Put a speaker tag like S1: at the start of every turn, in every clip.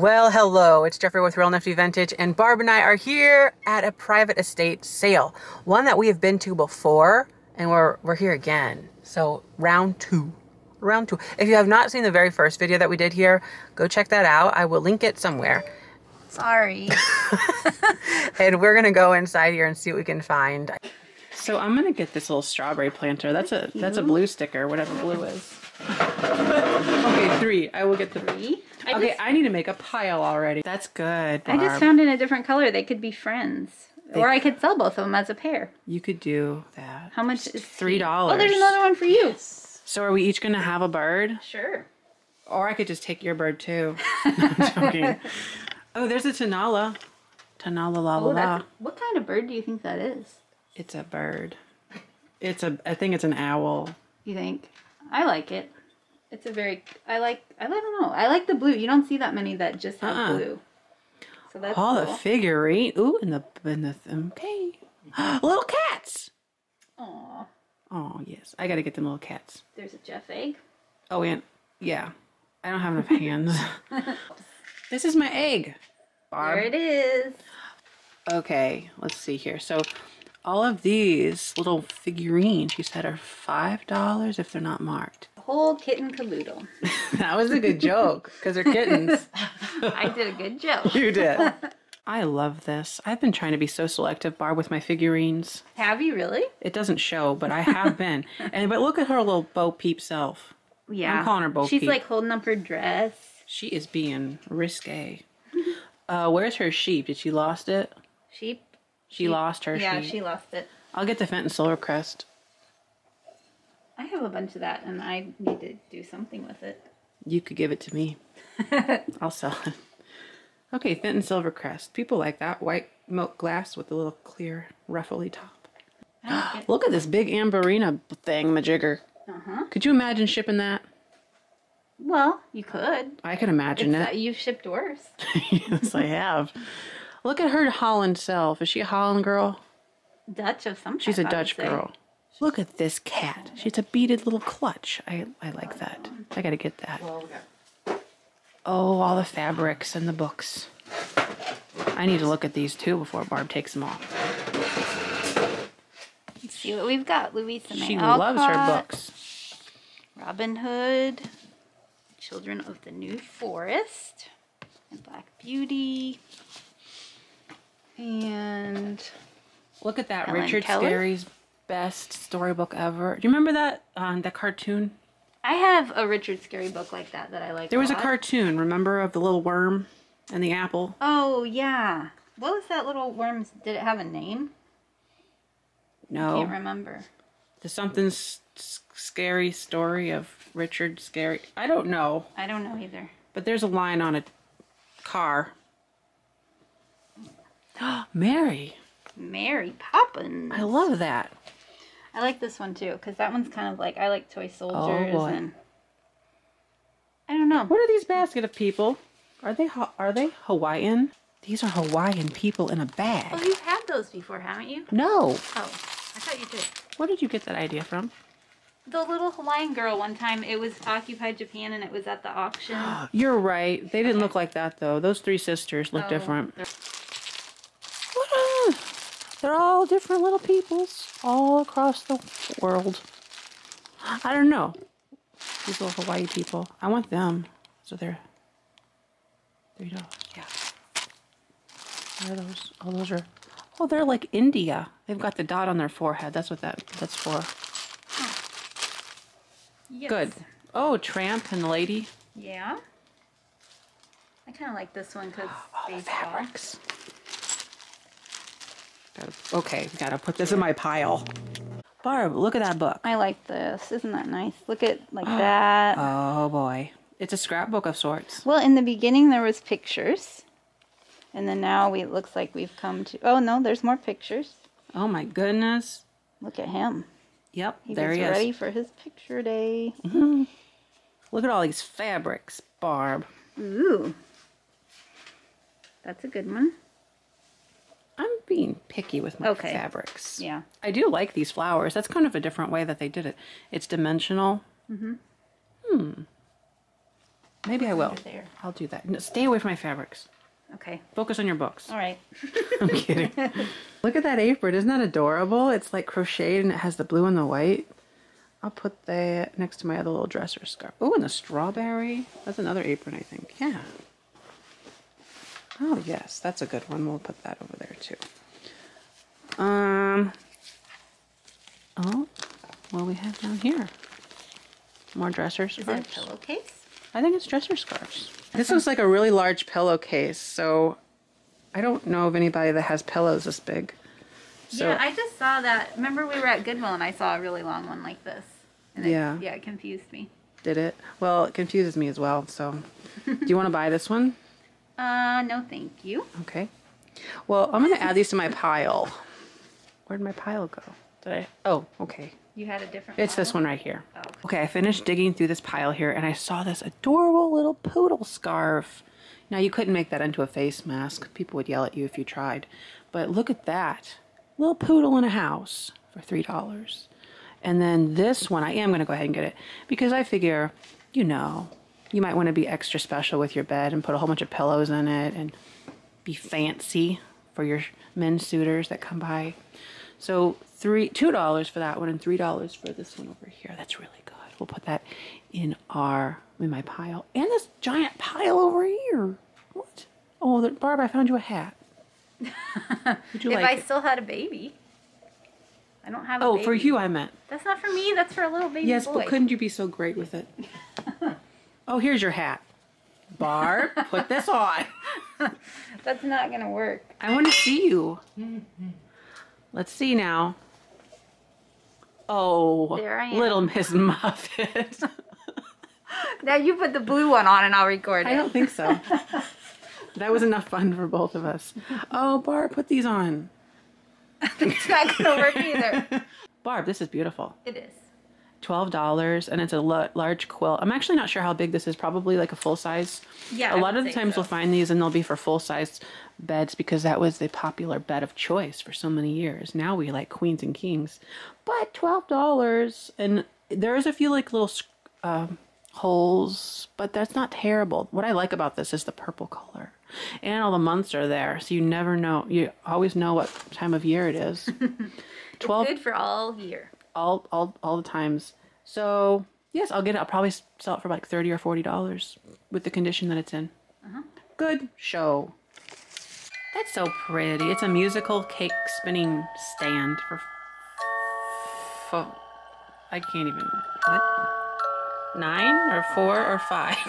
S1: Well, hello, it's Jeffrey with Real Nifty Vintage, and Barb and I are here at a private estate sale. One that we have been to before, and we're, we're here again. So, round two. Round two. If you have not seen the very first video that we did here, go check that out. I will link it somewhere.
S2: Sorry.
S1: and we're gonna go inside here and see what we can find. So I'm gonna get this little strawberry planter. That's a that's a blue sticker, whatever blue is. Okay, three. I will get the
S2: Three? I
S1: Okay,
S2: just,
S1: I need to make a pile already. That's good.
S2: I just found in a different color. They could be friends.
S1: They-
S2: or I could sell both of them as a pair.
S1: You could do that.
S2: How much is
S1: Three
S2: Oh,
S1: dollars.
S2: Oh, there's another one for you.
S1: So are we each gonna have a bird?
S2: Sure.
S1: Or I could just take your bird too. I'm joking. Oh, there's a Tanala. Tanala la la
S2: Oh,
S1: la.
S2: what kind of bird do you think that is?
S1: It's a bird. It's a. I think it's an owl.
S2: You think? I like it. It's a very. I like. I don't know. I like the blue. You don't see that many that just have
S1: Uh-uh.
S2: blue. So that's
S1: Oh, the figurine. Ooh, and the and the okay. little cats.
S2: Aw,
S1: Oh yes, I gotta get them little cats.
S2: there's a Jeff egg.
S1: Oh, and yeah, I don't have enough hands. this is my egg. Barb.
S2: There it is.
S1: Okay, let's see here. So, all of these little figurines, you said, are five dollars if they're not marked.
S2: The whole kitten caboodle.
S1: That was a good joke because they're kittens.
S2: I did a good joke.
S1: you did. I love this. I've been trying to be so selective, Barb, with my figurines.
S2: Have you really?
S1: It doesn't show, but I have been. And but look at her little Bo Peep self.
S2: Yeah.
S1: I'm calling her Bo
S2: She's
S1: Peep.
S2: like holding up her dress.
S1: She is being risque. Uh, where's her sheep? Did she lost it?
S2: Sheep.
S1: She lost her
S2: Yeah,
S1: sheep.
S2: she lost it.
S1: I'll get the Fenton Silvercrest.
S2: I have a bunch of that, and I need to do something with it.
S1: You could give it to me. I'll sell it. Okay, Fenton Silvercrest. People like that white milk glass with the little clear ruffly top.
S2: Like.
S1: Look at this big Amberina thing, majigger.
S2: Uh-huh.
S1: Could you imagine shipping that?
S2: Well, you could.
S1: I could imagine
S2: It's, uh,
S1: it.
S2: you've shipped worse.
S1: yes, I have. Look at her Holland self. Is she a Holland girl?
S2: Dutch of some
S1: She's a
S2: type, I would
S1: Dutch
S2: say.
S1: girl. Look at this cat. She's a beaded little clutch. I, I like that. I gotta get that. Oh, all the fabrics and the books. I need to look at these too before Barb takes them all.
S2: Let's see what we've got. Louisa May
S1: She loves her books.
S2: Robin Hood, Children of the New Forest, and Black Beauty, and
S1: Look at that.
S2: Helen
S1: Richard
S2: Keller?
S1: Scarry's best storybook ever. Do you remember that? Um, that cartoon?
S2: I have a Richard Scarry book like that that I like.
S1: There was a
S2: lot.
S1: cartoon, remember, of the little worm and the apple?
S2: Oh yeah. What was that little worm? Did it have a name?
S1: No.
S2: I can't remember.
S1: The something scary story of Richard Scarry. I don't know,
S2: I don't know either.
S1: but there's a line on a car. Mary,
S2: Mary Poppins.
S1: I love that.
S2: I like this one too because that one's kind of like I like toy oh, soldiers
S1: Oh, boy.
S2: and I don't know.
S1: What are these basket of people? Are they are they Hawaiian? These are Hawaiian people in a
S2: Oh,
S1: bag.
S2: you've had those before, haven't you?
S1: No.
S2: Oh, I thought you did.
S1: Where did you get that idea from?
S2: The little Hawaiian girl one time, it was Occupied Japan and it was at the auction.
S1: You're right. They didn't look like that though. Those three sisters look
S2: Oh,
S1: different.
S2: they're-?
S1: They're all different little peoples all across the world. I don't know. These little Hawaii people. I want them. So they're three dollars. Yeah. What are those? Oh, those are. Oh, they're like India. They've got the dot on their forehead. That's what that. That's for.
S2: Yes.
S1: Good. Oh, tramp and lady.
S2: Yeah. I kind of like this one because
S1: Oh, fabrics. Okay, gotta put this in my pile. Barb, look at that book.
S2: I like this. Isn't that nice? Look at like that.
S1: Oh boy. It's a scrapbook of sorts.
S2: Well, in the beginning there was pictures, and then now we it looks like we've come to. Oh no, there's more pictures.
S1: Oh my goodness.
S2: Look at him.
S1: Yep,
S2: He
S1: there he
S2: ready
S1: is.
S2: for his picture day. Mm-hmm.
S1: Look at all these fabrics, Barb.
S2: Ooh, that's a good one.
S1: Being picky with my
S2: Okay.
S1: fabrics.
S2: Yeah.
S1: I do like these flowers. That's kind of a different way that they did it. It's dimensional. Hmm. Maybe I will.
S2: There.
S1: I'll do that. No, stay away from my fabrics.
S2: Okay.
S1: Focus on your books.
S2: All right.
S1: I'm kidding. Look at that apron. Isn't that adorable? It's like crocheted and it has the blue and the white. I'll put that next to my other little dresser scarf. Oh, and the strawberry. That's another apron, I think. Yeah. Oh, yes. That's a good one. We'll put that over there, too. Um. Oh, what do we have down here? More dresser
S2: Is it a pillowcase?
S1: I think it's dresser scarves. This looks like a really large pillowcase, so I don't know of anybody that has pillows this big. So
S2: yeah, I just saw that. Remember, we were at Goodwill and I saw a really long one like this. And it-
S1: Yeah.
S2: yeah, it confused me.
S1: did it? Well, it confuses me as well. So, do you want to buy this one?
S2: Uh, no, thank you.
S1: Okay. Well, I'm gonna add these to my pile. Where'd my pile go? Did I? Oh, okay.
S2: You had a different.
S1: It's this one right here.
S2: Oh.
S1: Okay, I finished digging through this pile here and I saw this adorable little poodle scarf. Now, you couldn't make that into a face mask. People would yell at you if you tried. But look at that. Little poodle in a house for $3. And then this one, I am going to go ahead and get it because I figure, you know, you might want to be extra special with your bed and put a whole bunch of pillows in it and be fancy for your men suitors that come by. So three two dollars for that one and three dollars for this one over here. That's really good. We'll put that in our in my pile. And this giant pile over here. What? Oh, Barb, I found you a hat. Would you
S2: If
S1: like
S2: I
S1: it?
S2: still had a baby, I don't have. A
S1: Oh,
S2: baby.
S1: for you I meant.
S2: That's not for me. That's for a little baby
S1: Yes,
S2: boy.
S1: but couldn't you be so great with it? oh, here's your hat. Barb, put this on.
S2: That's not gonna work.
S1: I want to see you. Let's see now. Oh,
S2: There I am.
S1: little Miss Muffet.
S2: Now you put the blue one on, and I'll record it.
S1: I don't think so. That was enough fun for both of us. Oh, Barb, put these on.
S2: it's not gonna work either.
S1: Barb, this is beautiful.
S2: It is.
S1: Twelve dollars, and it's a large quilt. I'm actually not sure how big this is. Probably like a full size.
S2: Yeah,
S1: A lot of the times
S2: so.
S1: we'll find these, and they'll be for full size beds because that was the popular bed of choice for so many years. Now we like queens and kings, but twelve dollars, and there's a few like little um, holes, but that's not terrible. What I like about this is the purple color, and all the months are there, so you never know. You always know what time of year it is. Twelve
S2: Good for all year.
S1: All all all the times. So yes, I'll get it. I'll probably sell it for like thirty or forty dollars with the condition that it's in. Good show. That's so pretty. It's a musical cake spinning stand for. for I can't even. What? Nine or four or five?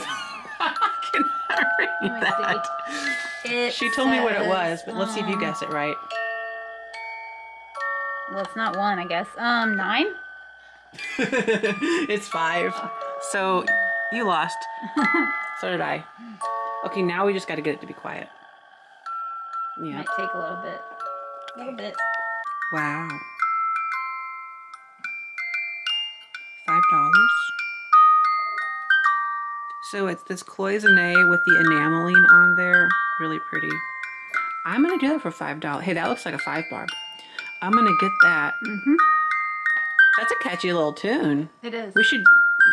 S1: I cannot read that.
S2: It
S1: She told me what it was, but let's see if you guess it right.
S2: Well, it's not one, I guess. Um, nine.
S1: it's five. So you lost. so did I. Okay, now we just got to get it to be quiet. Yeah.
S2: Might take a little bit. A little bit.
S1: Wow. Five dollars. So it's this cloisonne with the enameling on there. Really pretty. I'm gonna do that for five dollars. Hey, that looks like a five barb. I'm gonna get that.
S2: Mm-hmm.
S1: That's a catchy little tune.
S2: It is.
S1: We should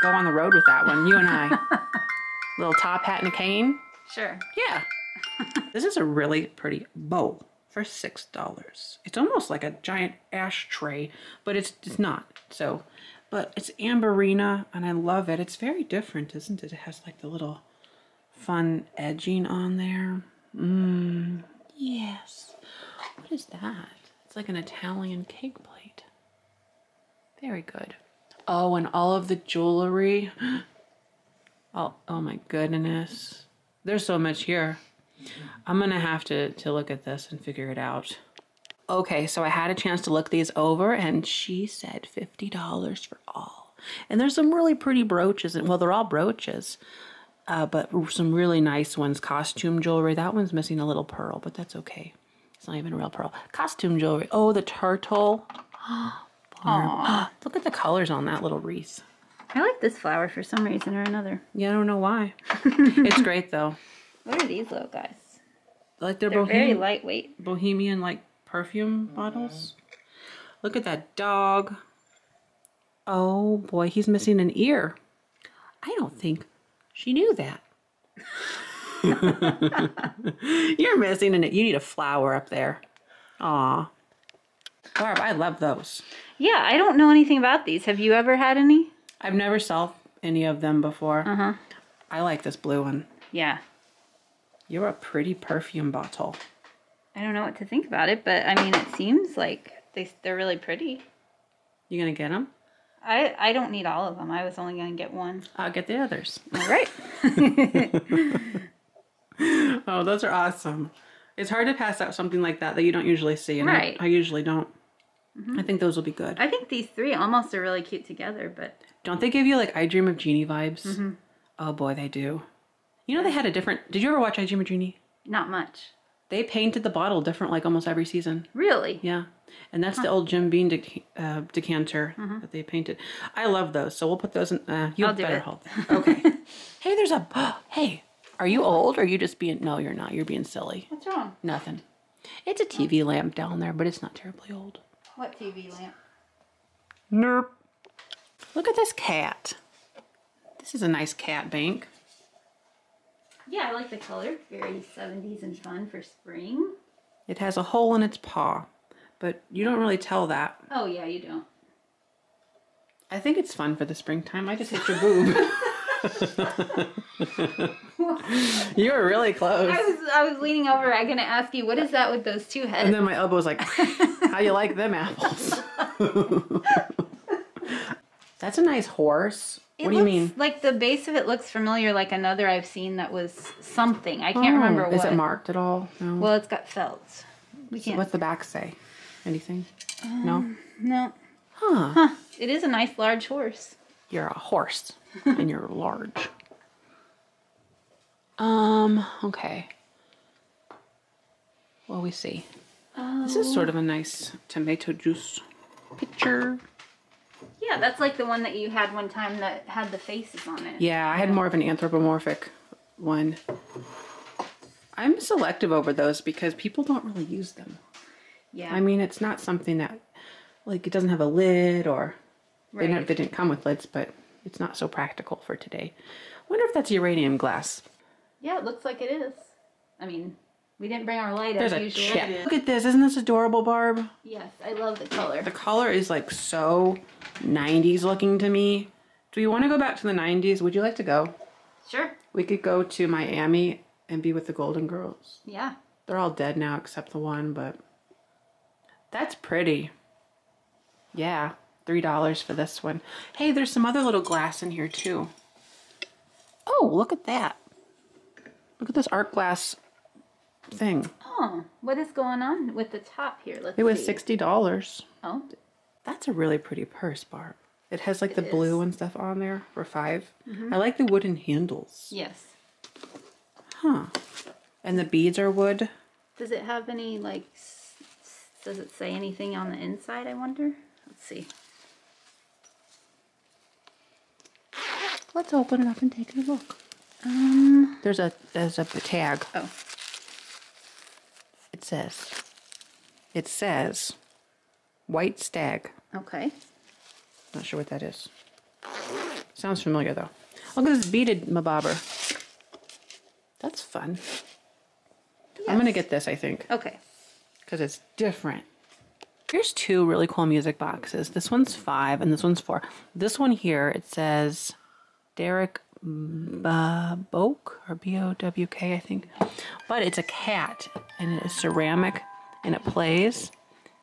S1: go on the road with that one, you and I. Little top hat and a cane.
S2: Sure.
S1: Yeah. this is a really pretty bowl for six dollars. It's almost like a giant ashtray, but it's it's not. So, but it's amberina, and I love it. It's very different, isn't it? It has like the little fun edging on there. Mmm. Yes. What is that? Like an Italian cake plate. Very good. Oh, and all of the jewelry. Oh, oh my goodness. There's so much here. I'm gonna have to, to look at this and figure it out. Okay, so I had a chance to look these over and she said $50 for all. And there's some really pretty brooches, and well, they're all brooches, uh, but some really nice ones. Costume jewelry. That one's missing a little pearl, but that's okay. It's not even a real pearl. Costume jewelry. Oh, the turtle. Look at the colors on that little wreath.
S2: I like this flower for some reason or another.
S1: Yeah, I don't know why. it's great though.
S2: What are these little guys?
S1: Like they're,
S2: They're very lightweight.
S1: bohemian like perfume bottles. Look at that dog. Oh boy, he's missing an ear. I don't think she knew that. You're missing it. You need a flower up there. Aw. Barb, I love those.
S2: Yeah, I don't know anything about these. Have you ever had any?
S1: I've never saw any of them before.
S2: Uh huh.
S1: I like this blue one.
S2: Yeah.
S1: You're a pretty perfume bottle.
S2: I don't know what to think about it, but I mean, it seems like they they're really pretty.
S1: You gonna get them?
S2: I I don't need all of them. I was only gonna get one.
S1: I'll get the others.
S2: All right.
S1: Oh, those are awesome. It's hard to pass out something like that that you don't usually see, and I-
S2: Right.
S1: I, usually don't. I think those will be good.
S2: I think these three almost are really cute together, but
S1: Don't they give you like I Dream of Jeannie vibes? Oh boy, they do. You know they had a different. Did you ever watch I Dream of Jeannie?
S2: not much.
S1: They painted the bottle different like almost every season.
S2: Really?
S1: Yeah, and that's the old Jim Beam dec- uh, decanter that they painted. I love those, so we'll put those in. Uh, you
S2: I'll
S1: better
S2: it.
S1: hold. Okay. hey, there's a. hey, are you old? Or are you just being? No, you're not. You're being silly.
S2: What's wrong?
S1: Nothing. It's a TV lamp down there, but it's not terribly old.
S2: What TV lamp?
S1: Nope. Look at this cat. This is a nice cat bank.
S2: Yeah, I like the color. Very 70s and fun for spring.
S1: It has a hole in its paw, but you don't really tell that.
S2: Oh yeah, you don't.
S1: I think it's fun for the springtime. I just hit your boob. you were really close.
S2: I was I was leaning over. I'm gonna ask you, what is that with those two heads?
S1: And then my elbow was like, how you like them apples? That's a nice horse.
S2: It
S1: what do you mean?
S2: Like the base of it looks familiar, like another I've seen that was something. I can't
S1: Oh,
S2: remember what.
S1: Is it marked at all? No.
S2: Well, it's got felt. We can't.
S1: What's the back say? Anything? no?
S2: Um, no.
S1: Huh.
S2: Huh. It is a nice large horse.
S1: You're a horse and you're large. Um, okay. Well, we see. This is sort of a nice tomato juice picture.
S2: Yeah, that's like the one that you had one time that had the faces on it.
S1: Yeah, I had more of an anthropomorphic one. I'm selective over those because people don't really use them.
S2: Yeah.
S1: I mean, it's not something that, like, it doesn't have a lid or they,
S2: Right.
S1: don't, they didn't come with lids, but it's not so practical for today. wonder if that's uranium glass.
S2: yeah, it looks like it is. I mean, we didn't bring our light
S1: There's
S2: as
S1: a
S2: usual.
S1: chip. Look at this. Isn't this adorable, Barb?
S2: Yes, I love the color.
S1: The color is like so 90s looking to me. Do you want to go back to the 90s? Would you like to go?
S2: Sure.
S1: We could go to Miami and be with the Golden Girls.
S2: Yeah.
S1: They're all dead now except the one, but that's pretty. Yeah, $3 for this one. Hey, there's some other little glass in here too. Oh, look at that. Look at this art glass thing.
S2: Oh, what is going on with the top here? Let's
S1: It was
S2: see.
S1: $60.
S2: Oh,
S1: That's a really pretty purse, Barb. It has like the
S2: It
S1: blue and stuff on there for 5 mm-hmm. I like the wooden handles.
S2: yes.
S1: Huh. And the beads are wood.
S2: Does it have any like? Does it say anything on the inside? I wonder. Let's see.
S1: Let's open it up and take a look.
S2: Um.
S1: There's a there's a tag.
S2: Oh.
S1: It says. It says White Stag.
S2: Okay.
S1: Not sure what that is. Sounds familiar though. Look at this beaded mabobber. That's fun. I'm gonna get this, I think.
S2: Okay.
S1: because it's different. Here's two really cool music boxes. This one's five and this one's four. This one here, it says Derek Bowk or B O W K, I think. But it's a cat and it is ceramic and it plays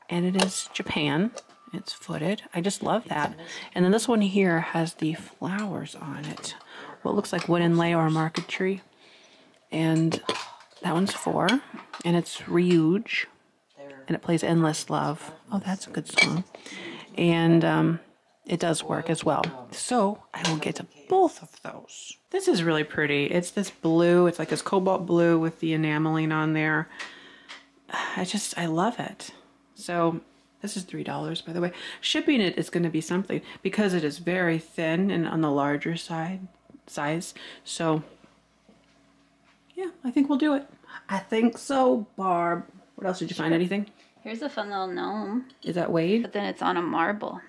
S1: and it is Japan. It's footed. I just love that. And then this one here has the flowers on it. What looks like wood inlay or marquetry. And that one's four. And it's Reuge and it plays Endless Love. Oh, that's a good song. And um, it does work as well. So I will get to both of those. This is really pretty. It's this blue, it's like this cobalt blue with the enameling on there. I just, I love it. So this is $3, by the way. Shipping it is going to be something because it is very thin and on the larger side size. So yeah, I think we'll do it. I think so, Barb. What else did you find? Anything?
S2: Here's a fun little gnome,
S1: Is that Wade?
S2: but then it's on a marble.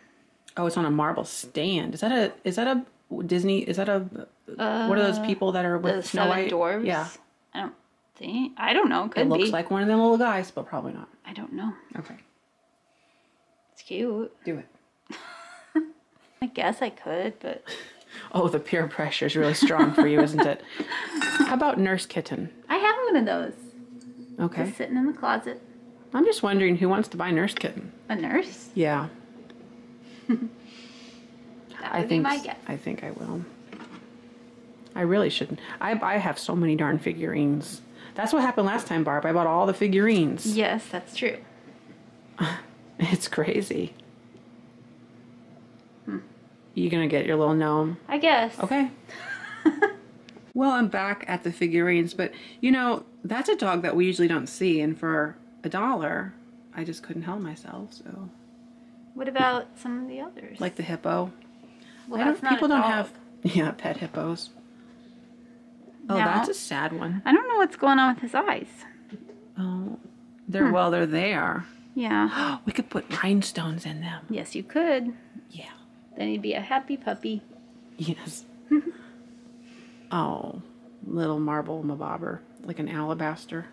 S1: Oh, it's on a marble stand. Is that a is that a Disney? Is that a what are those people that are with
S2: Uh, The
S1: Snow White?
S2: dwarves.
S1: Yeah,
S2: I don't think. I don't know. Could
S1: it looks
S2: be.
S1: like one of them little guys, but probably not.
S2: I don't know.
S1: Okay,
S2: It's cute.
S1: do it.
S2: I guess I could, but
S1: Oh, the peer pressure is really strong for you, isn't it? How about Nurse Kitten?
S2: I have one of those.
S1: Okay,
S2: Just sitting in the closet.
S1: I'm just wondering who wants to buy Nurse Kitten.
S2: A nurse.
S1: Yeah, I think. I think I will. I really shouldn't. I I have so many darn figurines. That's what happened last time, Barb. I bought all the figurines.
S2: Yes, that's true.
S1: It's crazy.
S2: Hmm.
S1: You gonna get your little gnome?
S2: I guess.
S1: Okay. well, I'm back at the figurines, but you know, that's a dog that we usually don't see, and for a dollar, I just couldn't help myself. So,
S2: What about some of the others?
S1: like the hippo.
S2: well,
S1: I don't, people don't have yeah pet hippos. Oh, that's a sad one.
S2: I don't know what's going on with his eyes.
S1: Oh,
S2: Hmm.
S1: they're well, they're there.
S2: Yeah.
S1: we could put rhinestones in them.
S2: yes, you could.
S1: Yeah.
S2: Then he'd be a happy puppy.
S1: Yes. oh, little marble mabobber, like an alabaster.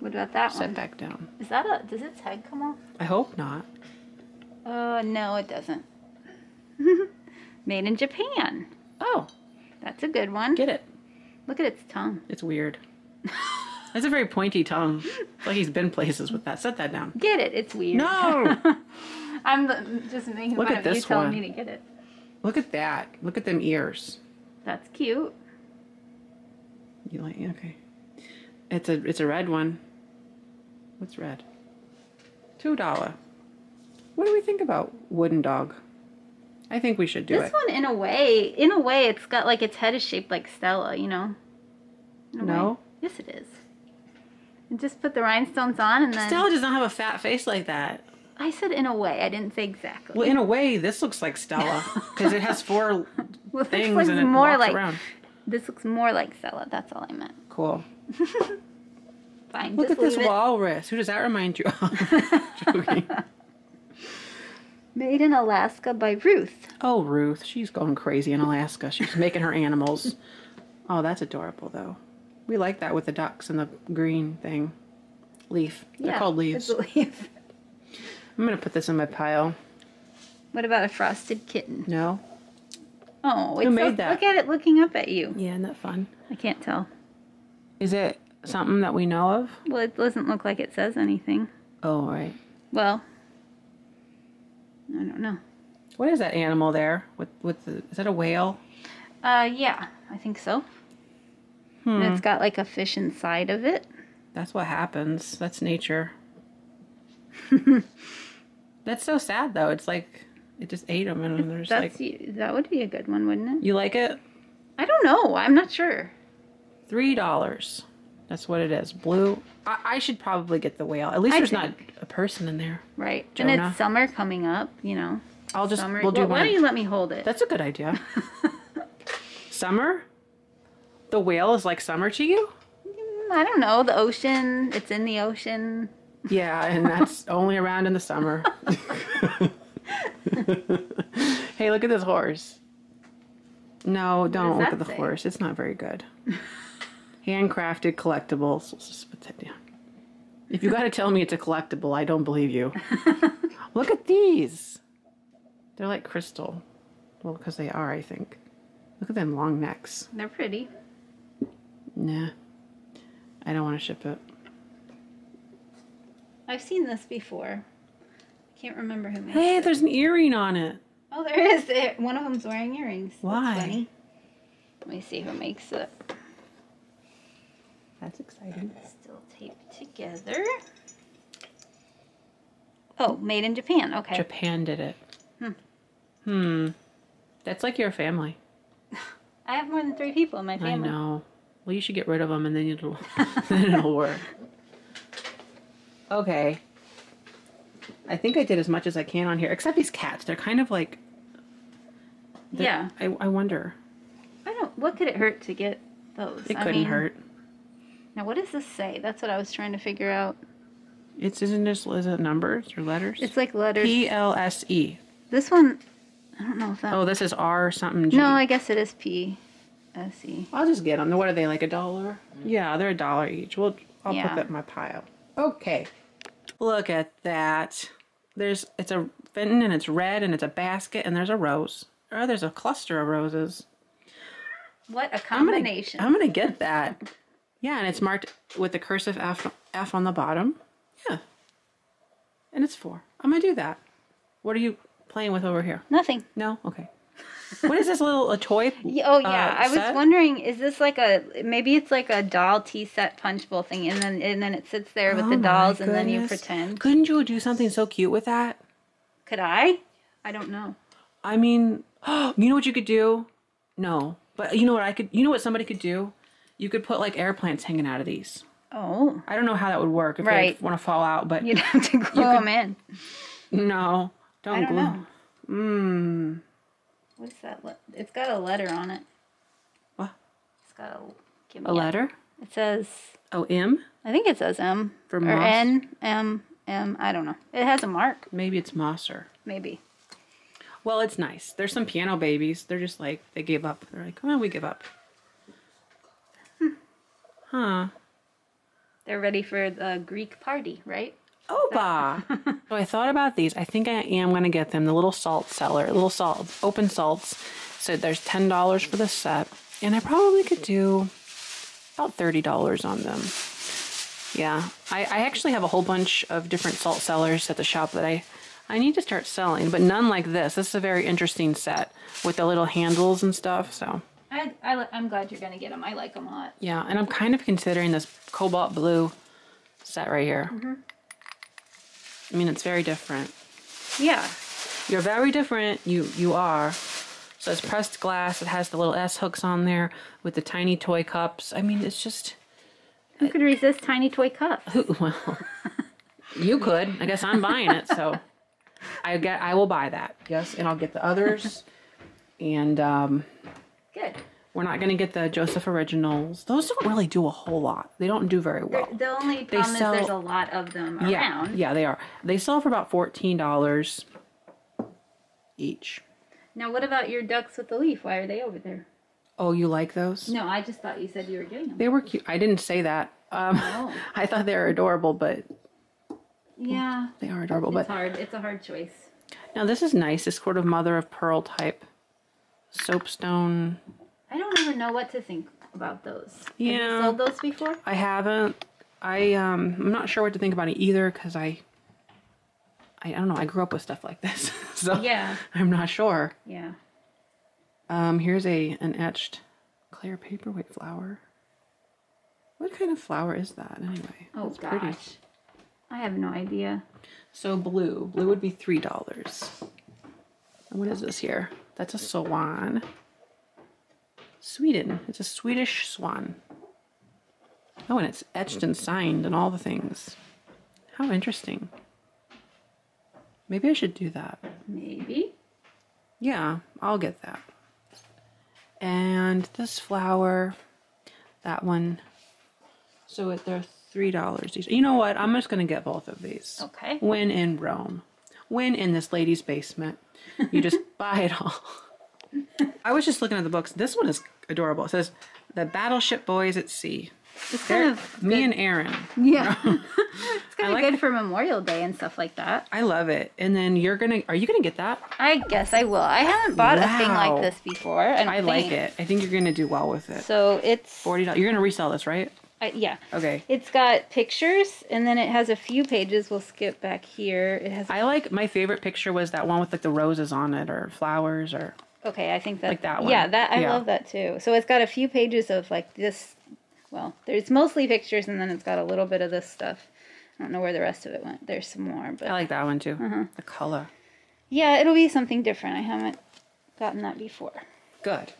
S2: What about that
S1: Set
S2: one?
S1: back down.
S2: Is that a? Does its head come off?
S1: I hope not.
S2: Uh, no, it doesn't. Made in Japan.
S1: Oh,
S2: That's a good one.
S1: get it.
S2: Look at its tongue.
S1: It's weird. That's a very pointy tongue. It's like he's been places with that. Set that down.
S2: Get it? It's weird.
S1: No!
S2: I'm the, just making
S1: Look
S2: fun
S1: at
S2: of you
S1: this
S2: telling
S1: one.
S2: me to get it.
S1: Look at that. Look at them ears.
S2: That's cute.
S1: You like okay. It's a it's a red one. What's red? Two dollar. What do we think about wooden dog? I think we should do
S2: this
S1: it.
S2: This one, in a way, in a way, it's got like its head is shaped like Stella. You know. In a
S1: No?
S2: way. Yes, it is. And just put the rhinestones on, and then
S1: Stella does not have a fat face like that.
S2: I said in a way. I didn't say exactly.
S1: Well, in a way, this looks like Stella because it has four
S2: Well,
S1: things
S2: looks
S1: and it
S2: more
S1: walks
S2: like
S1: around.
S2: this looks more like Stella. That's all I meant.
S1: Cool.
S2: Fine.
S1: Look
S2: just
S1: at this
S2: it.
S1: walrus. Who does that remind you of? Joking.
S2: Made in Alaska by Ruth.
S1: Oh, Ruth. She's going crazy in Alaska. She's making her animals. Oh, that's adorable, though. We like that with the ducks and the green thing. Leaf. They're called leaves.
S2: It's a leaf.
S1: I'm going to put this in my pile.
S2: What about a frosted kitten?
S1: No?
S2: Oh, it's
S1: made
S2: so-
S1: that?
S2: Look at it looking up at you.
S1: Yeah, isn't that fun?
S2: I can't tell.
S1: Is it something that we know of?
S2: Well, it doesn't look like it says anything.
S1: Oh, right.
S2: Well, I don't know.
S1: What is that animal there? With with the, is that a whale?
S2: Uh, yeah, I think so.
S1: Hmm.
S2: And it's got like a fish inside of it.
S1: That's what happens. That's nature. That's so sad, though. It's like it just ate them, and there's
S2: That's
S1: like
S2: that would be a good one, wouldn't it?
S1: you like it.
S2: I don't know. I'm not sure.
S1: Three dollars. That's what it is. Blue. I, I should probably get the whale. At least
S2: I
S1: there's
S2: think.
S1: not a person in there.
S2: Right. And it's summer coming up. You know.
S1: I'll just
S2: Summer.
S1: we'll do
S2: Well, why don't you let me hold it?
S1: That's a good idea. summer. The whale is like summer to you.
S2: Mm, I don't know. The ocean. It's in the ocean.
S1: Yeah, and that's only around in the summer. hey, look at this horse. No, don't look at the
S2: say?
S1: horse. It's not very good. Handcrafted collectibles. Let's just put that down. If you got to tell me it's a collectible, I don't believe you. look at these. They're like crystal. Well, because they are, I think. Look at them long necks.
S2: They're pretty.
S1: Nah. I don't want to ship it.
S2: I've seen this before. I can't remember who made
S1: Hey,
S2: it.
S1: there's an earring on it.
S2: Oh, there is. One of them's wearing earrings.
S1: Why?
S2: Let me see who makes it.
S1: That's exciting.
S2: Still taped together. Oh, made in Japan. Okay.
S1: Japan did it.
S2: Hmm.
S1: Hmm. That's like your family.
S2: I have more than three people in my family.
S1: I know. Well, you should get rid of them and then it'll then it'll work. Okay. I think I did as much as I can on here, except these cats. They're kind of like.
S2: Yeah.
S1: I, I wonder.
S2: I don't. What could it hurt to get those?
S1: It
S2: I
S1: couldn't
S2: mean,
S1: hurt.
S2: Now, what does this say? That's what I was trying to figure out.
S1: It's isn't this is it numbers or letters?
S2: It's like letters.
S1: P L S E.
S2: This one. I don't know if that.
S1: Oh, this is R something G.
S2: no, I guess it is P. S E.
S1: I'll just get them. What are they like a dollar? Yeah, they're a dollar each. Well, I'll
S2: Yeah.
S1: put that in my pile. Okay. Look at that. There's it's a Fenton and it's red and it's a basket and there's a rose. Or there's a cluster of roses.
S2: What a
S1: I'm gonna,
S2: combination.
S1: I'm gonna get that. Yeah, and it's marked with the cursive F F on the bottom. Yeah. And it's four. I'm gonna do that. What are you playing with over here?
S2: Nothing.
S1: No? Okay. What is this little a toy?
S2: Oh yeah,
S1: uh,
S2: I was wondering, is this like a maybe it's like a doll tea set punch bowl thing, and then and then it sits there with
S1: Oh
S2: the dolls, and then you pretend.
S1: Couldn't you do something so cute with that?
S2: Could I? I don't know.
S1: I mean, you know what you could do? No. But you know what I could, you know what somebody could do? You could put like air plants hanging out of these.
S2: Oh,
S1: I don't know how that would work if
S2: Right.
S1: they want to fall out, but
S2: you'd have to glue them in.
S1: no. Don't,
S2: I don't
S1: glue.
S2: know.
S1: Mmm.
S2: What's that? Le- it's got a letter on it.
S1: What?
S2: It's got a.
S1: A letter?
S2: It says.
S1: Oh, M?
S2: I think it says M
S1: For
S2: or
S1: moss?
S2: N M M. I don't know. It has a mark,
S1: Maybe it's Mosser.
S2: maybe.
S1: Well, it's nice. There's some piano babies. They're just like, they gave up. They're like, come on, we give up. Huh.
S2: They're ready for the Greek party, right?
S1: Oh, Opa! so I thought about these. I think I am going to get them. The little salt cellar, little salt, open salts. So there's ten dollars for the set, and I probably could do about thirty dollars on them. Yeah, I, I actually have a whole bunch of different salt cellars at the shop that I I need to start selling, but none like this. This is a very interesting set with the little handles and stuff. So
S2: I, I I'm glad you're gonna get them. I like them a lot.
S1: yeah, and I'm kind of considering this cobalt blue set right here. Mhm. I mean, it's very different.
S2: Yeah.
S1: You're very different. You you are. So it's pressed glass. It has the little S hooks on there with the tiny toy cups. I mean, it's just
S2: Who could resist tiny toy cups?
S1: who- well, you could. I guess I'm buying it. So I get. I will buy that. Yes, and I'll get the others. And um. We're not gonna get the Josef originals. Those don't really do a whole lot. They don't do very well.
S2: The only problem
S1: sell-
S2: is there's a lot of them
S1: Yeah,
S2: around.
S1: yeah, they are. They sell for about fourteen dollars each.
S2: Now, what about your ducks with the leaf? Why are they over there?
S1: Oh, you like those?
S2: No, I just thought you said you were getting them.
S1: They were cute. I didn't say that. Um,
S2: Oh.
S1: I thought they were adorable, but
S2: Yeah.
S1: they are adorable.
S2: But it's
S1: But
S2: hard. It's a hard choice.
S1: now this is nice. This sort of mother of pearl type soapstone.
S2: I don't even know what to think about those. Have you
S1: Yeah.
S2: sold those before?
S1: I haven't. I um. I'm not sure what to think about it either because I. I, I don't know. I grew up with stuff like this, so
S2: Yeah.
S1: I'm not sure.
S2: Yeah.
S1: Um, here's a an etched clear paperweight flower. What kind of flower is that anyway?
S2: Oh
S1: It's
S2: gosh.
S1: pretty.
S2: I have no idea.
S1: So blue, blue would be three dollars. And what is this here? That's a swan. Sweden. It's a Swedish swan. Oh, and it's etched and signed and all the things. How interesting. Maybe I should do that.
S2: Maybe.
S1: Yeah, I'll get that. And this flower, that one. So it, they're three dollars each. You know what? I'm just gonna get both of these.
S2: Okay.
S1: When in Rome, when in this lady's basement, you just buy it all. I was just looking at the books. This one is adorable. It says the Battleship Boys at Sea.
S2: It's
S1: They're-
S2: kind of
S1: me and Aaron.
S2: yeah. it's kind of
S1: like-
S2: good for Memorial Day and stuff like that.
S1: I love it. And then you're gonna. Are you gonna get that?
S2: I guess I will. I haven't bought a thing like this before. I,
S1: I like it. I think you're gonna do well with it.
S2: So it's
S1: Forty dollars. You're gonna resell this, right?
S2: I, yeah.
S1: Okay.
S2: It's got pictures, and then it has a few pages. We'll skip back here. It has.
S1: I like my favorite picture was that one with like the roses on it or flowers or
S2: Okay, I think that.
S1: Like that one.
S2: Yeah, that I
S1: Yeah.
S2: love that too. So it's got a few pages of like this. Well, there's mostly pictures, and then it's got a little bit of this stuff. I don't know where the rest of it went. There's some more, but
S1: I like that one too.
S2: Uh-huh.
S1: The color.
S2: yeah, it'll be something different. I haven't gotten that before.
S1: Good.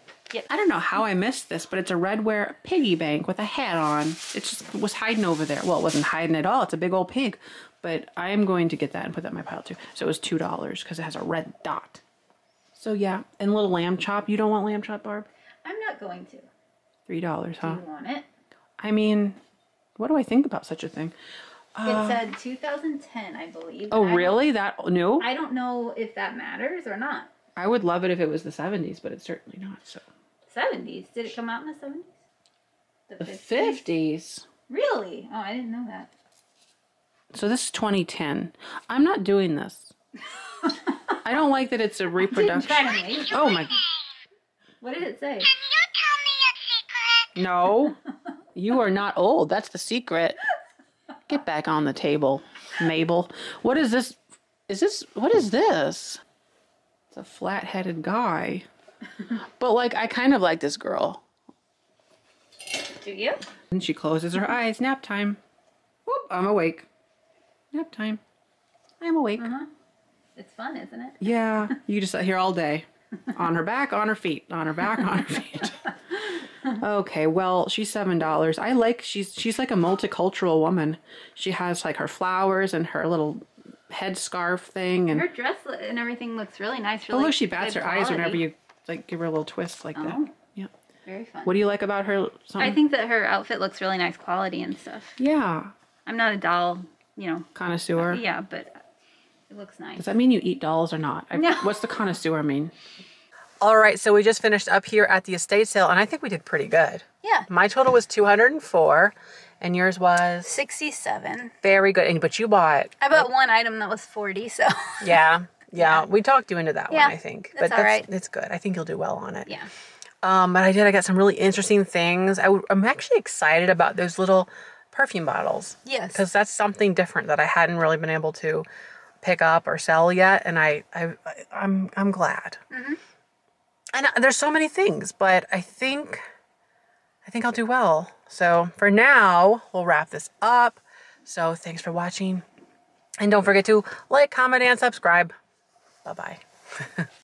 S1: I don't know how I missed this, but it's a redware piggy bank with a hat on. It just was hiding over there. Well, it wasn't hiding at all. It's a big old pig. But I'm going to get that and put that in my pile too. So it was two dollars because it has a red dot. So yeah, and little lamb chop. You don't want lamb chop, Barb?
S2: I'm not going to.
S1: Three dollars, huh?
S2: Do You want it?
S1: I mean, what do I think about such a thing?
S2: it uh, said 2010, I believe.
S1: Oh,
S2: I
S1: really? That new?
S2: I don't know if that matters or not.
S1: I would love it if it was the 70s, but it's certainly not. So
S2: 70s. Did it come out in the 70s?
S1: the 50s.
S2: Really? Oh, I didn't know that.
S1: So this is 2010. I'm not doing this. I don't like that it's a
S2: Didn't
S1: reproduction.
S2: try to make.
S1: Oh my
S2: What did it say?
S1: no. You are not old. That's the secret. Get back on the table, Mabel. What is this? Is this what is this? It's a flat-headed guy. But like I kind of like this girl.
S2: Do you?
S1: And she closes her eyes. Nap time. Whoop, I'm awake. Nap time. I'm awake.
S2: Uh-huh. It's fun, isn't it?
S1: Yeah, you just sit here all day. On her back, on her feet, on her back, on her feet. okay, well, she's seven dollars. I like she's she's like a multicultural woman. She has like her flowers and her little headscarf thing, and
S2: Her dress and everything looks really nice.
S1: oh look, she bats her eyes whenever you like give her a little twist like that.
S2: Oh.
S1: Yeah.
S2: Very fun.
S1: What do you like about her? Something?
S2: I think that her outfit looks really nice quality and stuff.
S1: yeah,
S2: I'm not a doll, you know.
S1: connoisseur.
S2: Yeah, but it looks nice.
S1: Does that mean you eat dolls or not? I,
S2: No.
S1: What's the connoisseur mean? All right, so we just finished up here at the estate sale, and I think we did pretty good.
S2: Yeah.
S1: My total was 204, and yours was
S2: 67.
S1: very good. And but you bought,
S2: I bought one item that was 40, so.
S1: yeah, yeah. We talked you into that
S2: Yeah,
S1: one, I think.
S2: But that's
S1: but
S2: all right.
S1: it's good. I think you'll do well on it.
S2: Yeah.
S1: Um, but I did. I got some really interesting things. I w- I'm actually excited about those little perfume bottles.
S2: Yes.
S1: because that's something different that I hadn't really been able to pick up or sell yet, and I, I I'm I'm glad.
S2: Mm-hmm.
S1: And uh, there's so many things, but I think I think I'll do well. So for now, we'll wrap this up. So thanks for watching, and don't forget to like, comment, and subscribe. Bye bye.